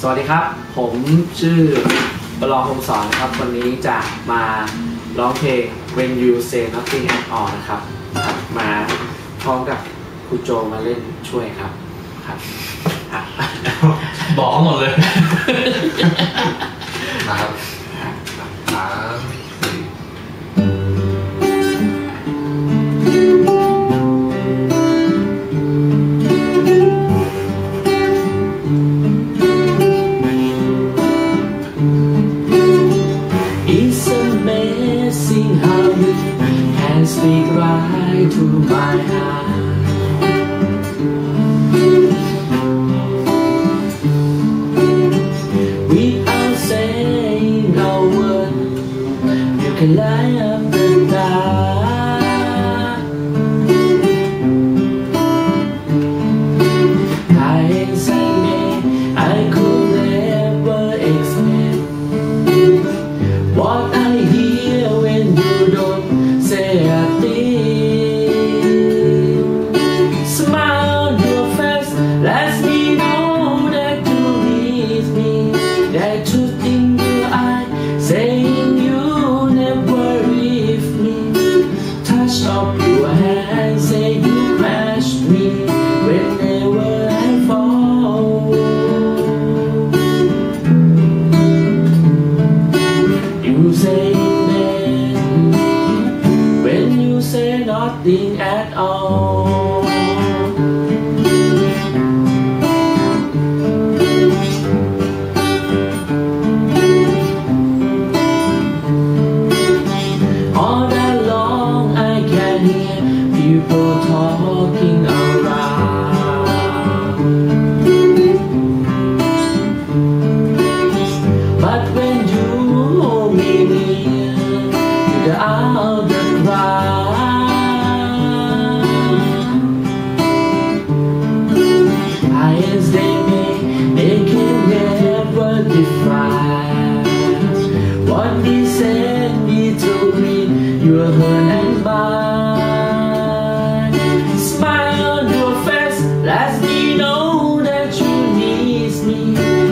สวัสดีครับ ผมชื่อประลองคงสอนนะครับ วันนี้จะมาร้องเพลง When You Say Nothing at All นะครับครับ มาพร้อมกับครูโจมาเล่นช่วยครับ ครับอะบอกเขาหมดเลย can light up the dark I say me I could never expect nothing at all. All day long I can hear people talking around. But when you hold me near, you get out the crowd. As they may, they can never define what they said to me. You're hurt and mine. Smile on your face, lets me know that you need me.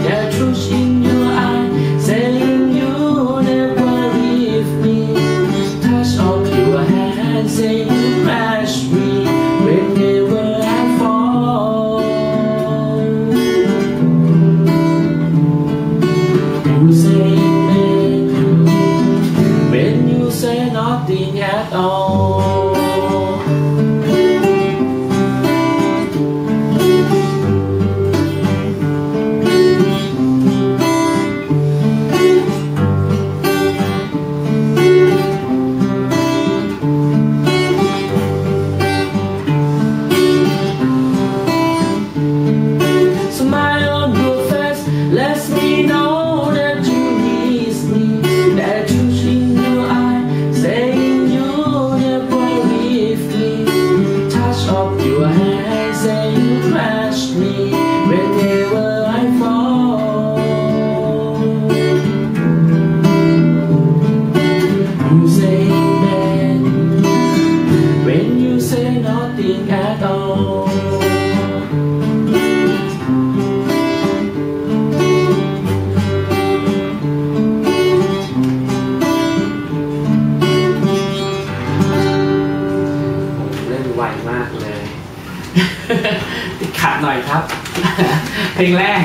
That truth in your eye, saying you never leave me. Touch of your hand, say You me I fall. You say amen when you say nothing at all. ติดขัดหน่อยครับ เพลงแรก